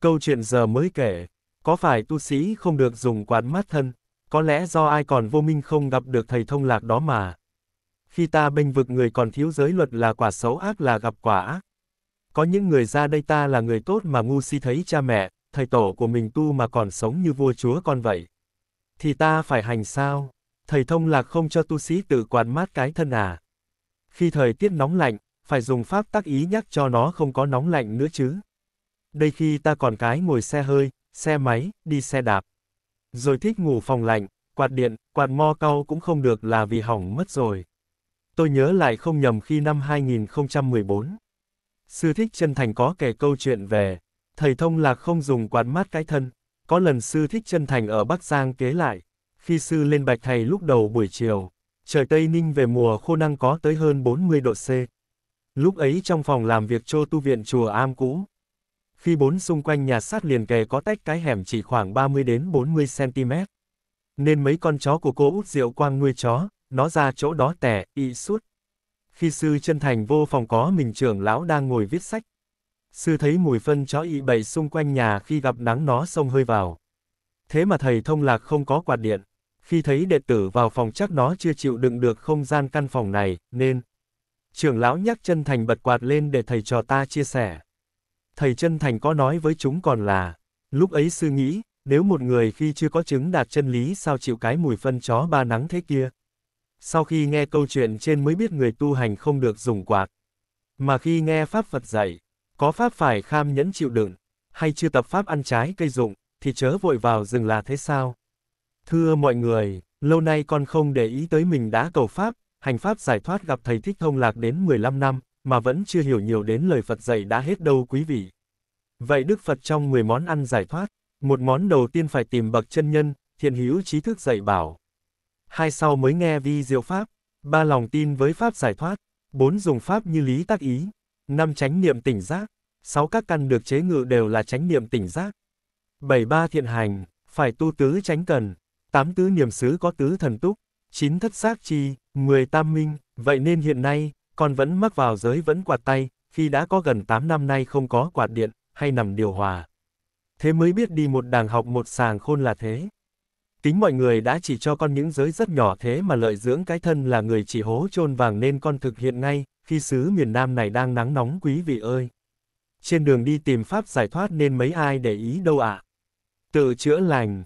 Câu chuyện giờ mới kể, có phải tu sĩ không được dùng quán mát thân, có lẽ do ai còn vô minh không gặp được thầy thông lạc đó mà. Khi ta bênh vực người còn thiếu giới luật là quả xấu ác là gặp quả ác. Có những người ra đây ta là người tốt mà ngu si thấy cha mẹ, thầy tổ của mình tu mà còn sống như vua chúa con vậy. Thì ta phải hành sao? Thầy thông lạc không cho tu sĩ tự quán mát cái thân à? Khi thời tiết nóng lạnh, phải dùng pháp tác ý nhắc cho nó không có nóng lạnh nữa chứ. Đây khi ta còn cái ngồi xe hơi, xe máy, đi xe đạp. Rồi thích ngủ phòng lạnh, quạt điện, quạt mo cau cũng không được là vì hỏng mất rồi. Tôi nhớ lại không nhầm khi năm 2014. Sư Thích Chân Thành có kể câu chuyện về, thầy thông lạc không dùng quạt mát cái thân, có lần Sư Thích Chân Thành ở Bắc Giang kế lại, khi Sư lên bạch thầy lúc đầu buổi chiều, trời Tây Ninh về mùa khô năng có tới hơn 40 độ C. Lúc ấy trong phòng làm việc chô tu viện chùa am cũ. Khi bốn xung quanh nhà sát liền kề có tách cái hẻm chỉ khoảng 30 đến 40 cm. Nên mấy con chó của cô út rượu quang nuôi chó, nó ra chỗ đó tẻ, y suốt. Khi sư chân thành vô phòng có mình trưởng lão đang ngồi viết sách. Sư thấy mùi phân chó y bậy xung quanh nhà khi gặp nắng nó xông hơi vào. Thế mà thầy thông lạc không có quạt điện. Khi thấy đệ tử vào phòng chắc nó chưa chịu đựng được không gian căn phòng này, nên, Trưởng lão nhắc chân thành bật quạt lên để thầy trò ta chia sẻ. Thầy chân thành có nói với chúng còn là, lúc ấy sư nghĩ, nếu một người khi chưa có chứng đạt chân lý sao chịu cái mùi phân chó ba nắng thế kia. Sau khi nghe câu chuyện trên mới biết người tu hành không được dùng quạt. Mà khi nghe Pháp Phật dạy, có Pháp phải kham nhẫn chịu đựng, hay chưa tập Pháp ăn trái cây dụng, thì chớ vội vào rừng là thế sao? Thưa mọi người, lâu nay con không để ý tới mình đã cầu Pháp, hành pháp giải thoát gặp thầy Thích Thông Lạc đến 15 năm, mà vẫn chưa hiểu nhiều đến lời Phật dạy đã hết đâu quý vị. Vậy Đức Phật trong 10 món ăn giải thoát, một món đầu tiên phải tìm bậc chân nhân, thiện hữu trí thức dạy bảo. Hai sau mới nghe vi diệu pháp, ba lòng tin với pháp giải thoát, bốn dùng pháp như lý tác ý, năm chánh niệm tỉnh giác, sáu các căn được chế ngự đều là chánh niệm tỉnh giác. Bảy ba thiện hành, phải tu tứ chánh cần, tám tứ niệm xứ có tứ thần túc, chín thất xác chi, 10 tam minh, vậy nên hiện nay, con vẫn mắc vào giới vẫn quạt tay, khi đã có gần 8 năm nay không có quạt điện, hay nằm điều hòa. Thế mới biết đi một đàng học một sàng khôn là thế. Tính mọi người đã chỉ cho con những giới rất nhỏ thế mà lợi dưỡng cái thân là người chỉ hố chôn vàng nên con thực hiện ngay, khi xứ miền Nam này đang nắng nóng quý vị ơi. Trên đường đi tìm pháp giải thoát nên mấy ai để ý đâu ạ. À. Tự chữa lành,